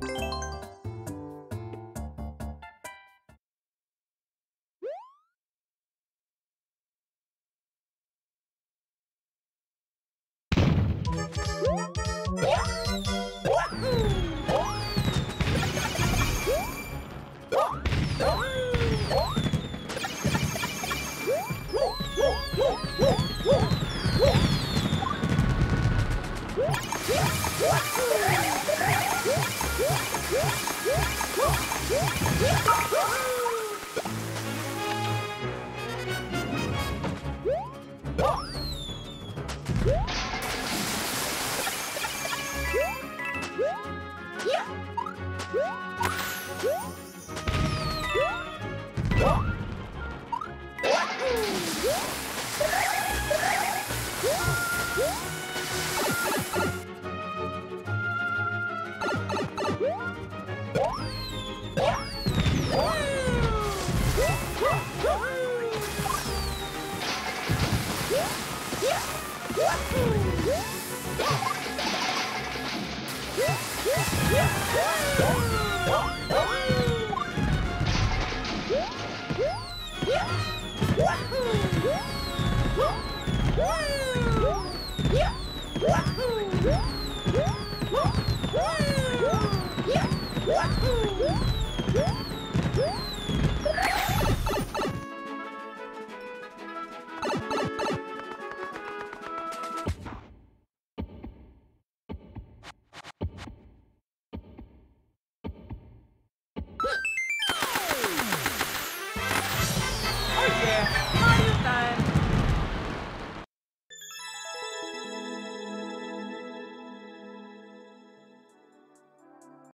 Woohoo! Yeah! you Yeah.